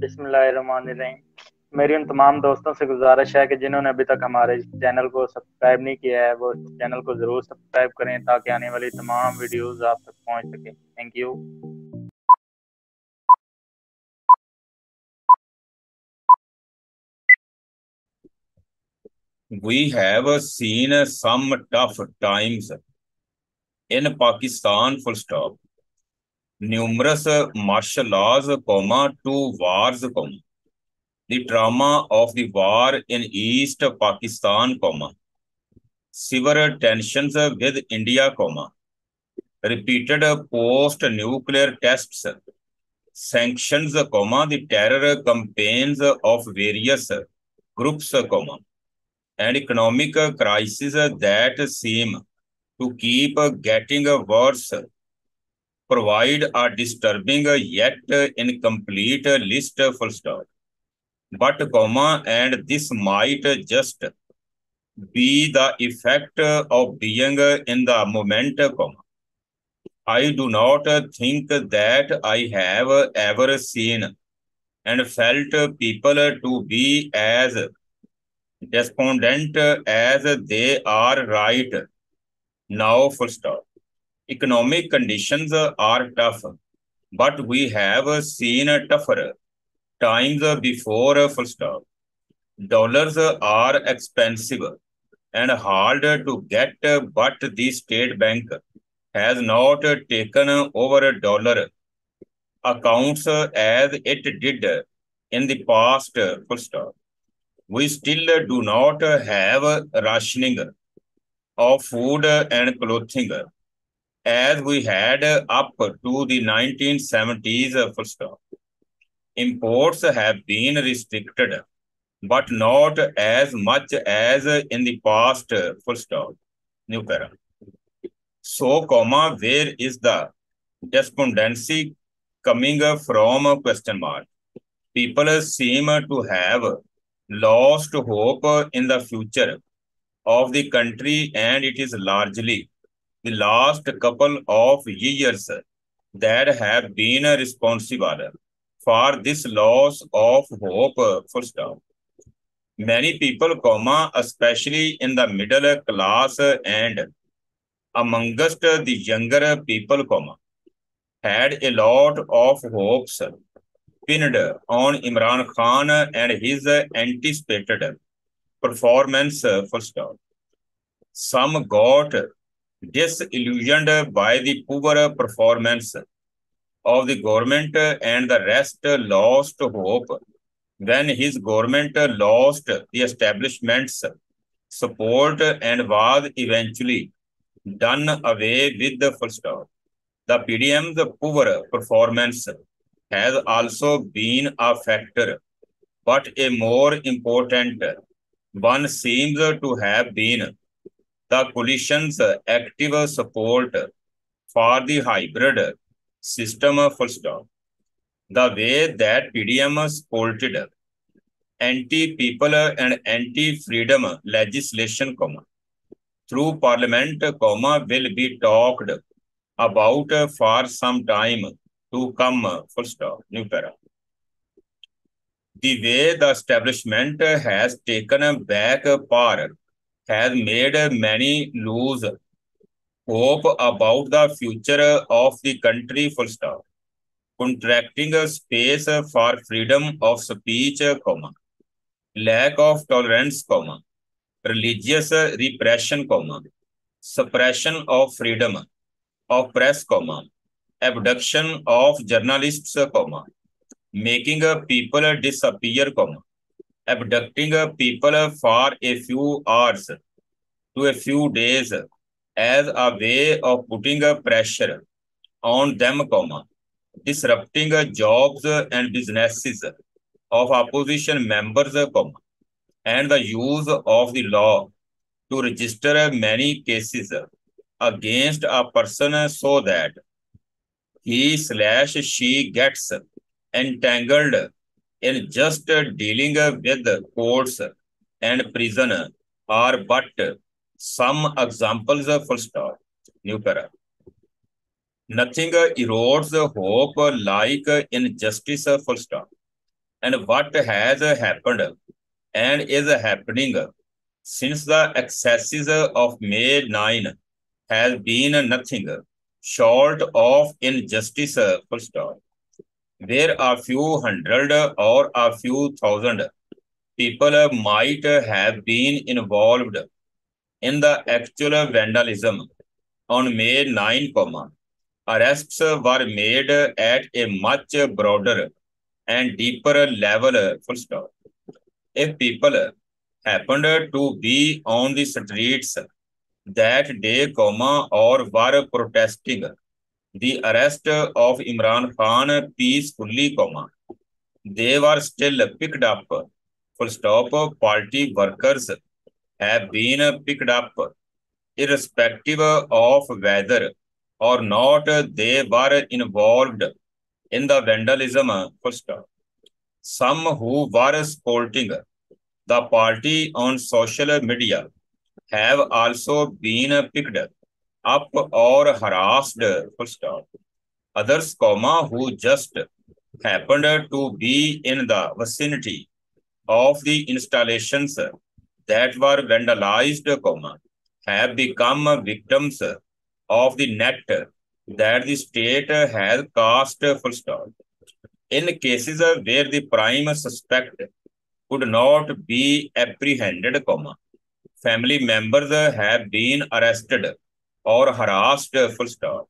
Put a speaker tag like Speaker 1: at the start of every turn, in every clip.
Speaker 1: बिस्मिल्लाहिर्रहमानिर्रहीम। मेरी उन तमाम दोस्तों से गुजारिश है कि जिन्होंने अभी तक हमारे चैनल को सब्सक्राइब नहीं किया है वो चैनल को ज़रूर सब्सक्राइब करें ताकि आने वाली तमाम वीडियोस आप तक पहुँच सके। Thank you
Speaker 2: we have seen some tough times in Pakistan, full stop. Numerous martial laws, comma, two wars, comma. The drama of the war in East Pakistan, comma. Severe tensions with India, comma. Repeated post-nuclear tests, sanctions, comma, the terror campaigns of various groups, comma and economic crises that seem to keep getting worse provide a disturbing yet incomplete list full stop. But comma and this might just be the effect of being in the moment comma. I do not think that I have ever seen and felt people to be as despondent as they are right now full stop economic conditions are tough but we have seen tougher times before full stop. Dollars are expensive and hard to get but the state bank has not taken over dollar accounts as it did in the past full stop. We still do not have rationing of food and clothing as we had up to the 1970s uh, full stop. Imports have been restricted, but not as much as in the past uh, full stop. New para. So, comma, where is the despondency coming from uh, question mark? People seem to have lost hope in the future of the country and it is largely the last couple of years that have been responsible for this loss of hope full stop many people comma especially in the middle class and amongst the younger people comma had a lot of hopes pinned on Imran Khan and his anticipated performance full stop. Some got disillusioned by the poor performance of the government and the rest lost hope when his government lost the establishment's support and was eventually done away with the full stop. The PDM's poor performance has also been a factor, but a more important one seems to have been the coalition's uh, active support for the hybrid system full stop. The way that PDM supported anti-people and anti-freedom legislation, comma, through parliament, comma, will be talked about for some time to come, full stop, new para. The way the establishment has taken back power has made many lose hope about the future of the country, full stop. Contracting a space for freedom of speech, comma, lack of tolerance, comma, religious repression, comma, suppression of freedom of press, comma, abduction of journalists, comma, making people disappear, comma, abducting people for a few hours to a few days as a way of putting a pressure on them, disrupting jobs and businesses of opposition members, and the use of the law to register many cases against a person so that he slash she gets entangled in just dealing with courts and prison are but some examples of full stop. New para. Nothing erodes hope like injustice full stop. and what has happened and is happening since the excesses of May 9 has been nothing short of injustice, full stop. Where a few hundred or a few thousand people might have been involved in the actual vandalism on May 9, arrests were made at a much broader and deeper level, full stop. If people happened to be on the streets that day, comma, or were protesting the arrest of Imran Khan peacefully, comma, they were still picked up. Full stop. Party workers have been picked up, irrespective of whether or not they were involved in the vandalism. Full stop. Some who were supporting the party on social media have also been picked up or harassed, full stop. Others, comma, who just happened to be in the vicinity of the installations that were vandalized, comma, have become victims of the net that the state has cast, full stop. In cases where the prime suspect could not be apprehended, comma, family members have been arrested or harassed, full stop.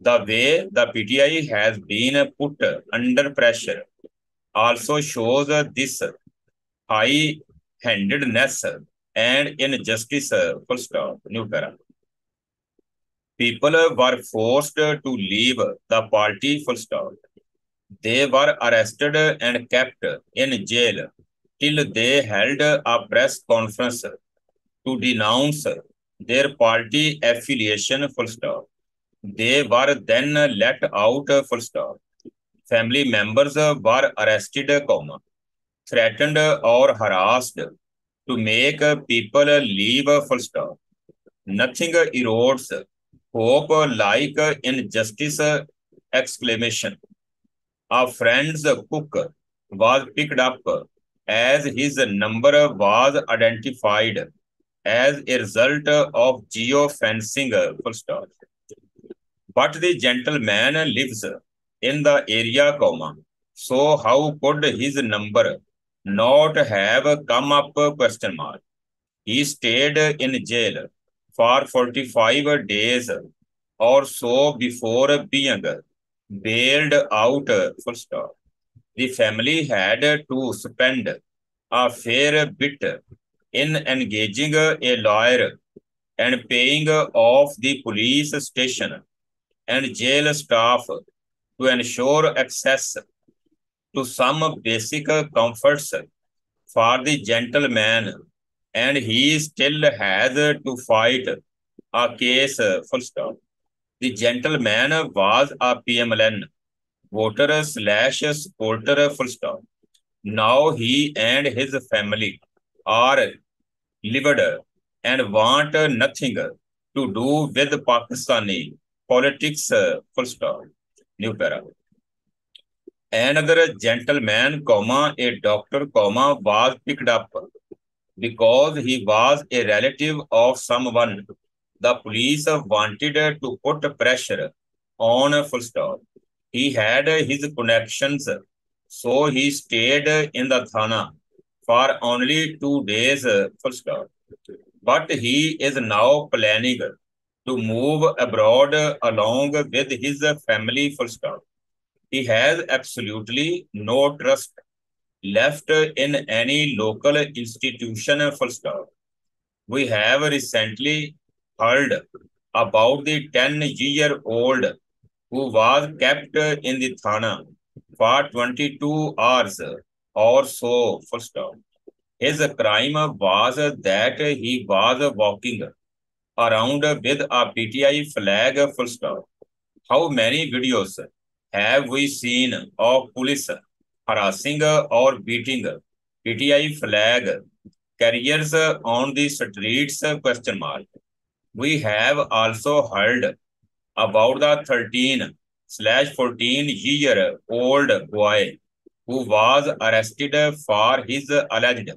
Speaker 2: The way the PTI has been put under pressure also shows this high-handedness and injustice, full stop, new para. People were forced to leave the party, full stop. They were arrested and kept in jail till they held a press conference to denounce their party affiliation, full stop. They were then let out, full stop. Family members were arrested, comma, threatened or harassed to make people leave, full stop. Nothing erodes hope like injustice, exclamation. A friend's cook was picked up as his number was identified as a result of geofencing, full stop. But the gentleman lives in the area, comma. So how could his number not have come up, question mark. He stayed in jail for 45 days or so before being bailed out, full stop. The family had to spend a fair bit in engaging a lawyer and paying off the police station and jail staff to ensure access to some basic comforts for the gentleman and he still has to fight a case full stop. The gentleman was a PMLN voter slash supporter full stop. Now he and his family are livid and want nothing to do with Pakistani politics, uh, full stop. New para. Another gentleman, comma, a doctor, comma, was picked up because he was a relative of someone. The police wanted to put pressure on uh, full stop. He had his connections, so he stayed in the Thana for only two days, uh, full stop. But he is now planning to move abroad along with his family, full stop. He has absolutely no trust left in any local institution, full stop. We have recently heard about the 10-year-old who was kept in the Thana for 22 hours or so, full stop. His crime was that he was walking around with a PTI flag, full stop. How many videos have we seen of police harassing or beating PTI flag carriers on the streets, question mark. We have also heard about the 13 slash 14 year old boy who was arrested for his alleged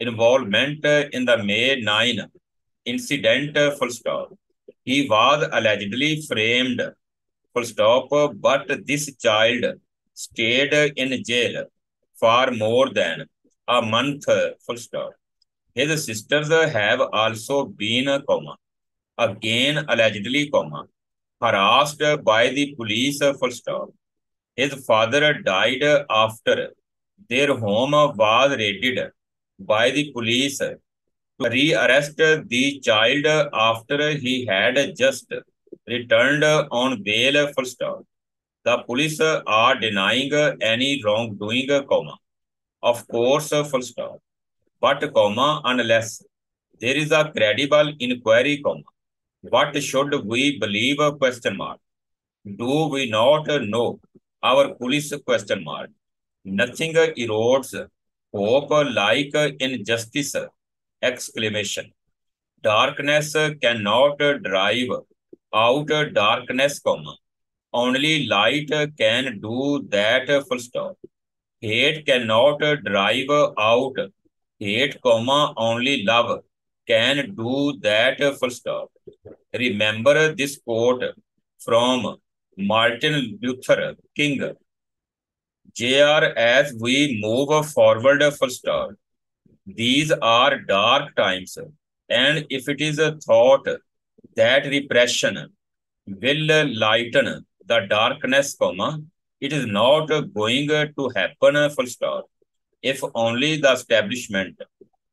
Speaker 2: involvement in the May 9 incident, full stop. He was allegedly framed, full stop, but this child stayed in jail for more than a month, full stop. His sisters have also been, comma, again allegedly, comma, harassed by the police, full stop. His father died after their home was raided by the police to re-arrest the child after he had just returned on bail, full stop. The police are denying any wrongdoing, comma. Of course, full stop. But, comma, unless there is a credible inquiry, comma. What should we believe, question mark? Do we not know our police, question mark? Nothing erodes hope like injustice, exclamation. Darkness cannot drive out darkness, comma. Only light can do that, full stop. Hate cannot drive out hate, comma. Only love can do that, full stop. Remember this quote from Martin Luther King. JR, as we move forward, full stop. These are dark times, and if it is a thought that repression will lighten the darkness, comma, it is not going to happen, full stop. If only the establishment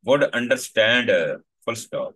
Speaker 2: would understand, full stop.